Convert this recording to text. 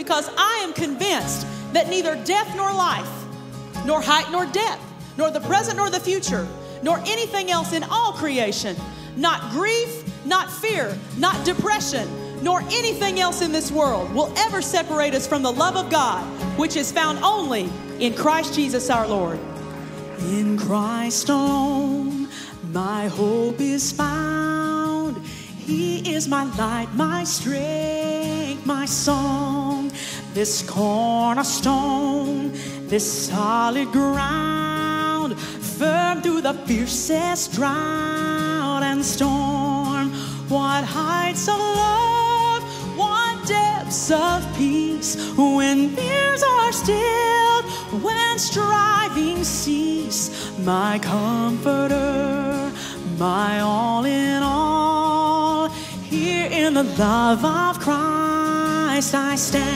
because I am convinced that neither death nor life, nor height nor depth, nor the present nor the future, nor anything else in all creation, not grief, not fear, not depression, nor anything else in this world will ever separate us from the love of God, which is found only in Christ Jesus our Lord. In Christ alone, my hope is found. He is my light, my strength, my song. This cornerstone, this solid ground, firm through the fiercest drought and storm. What heights of love, what depths of peace, when fears are stilled, when striving cease, my comforter, my all in all. Here in the love of Christ I stand.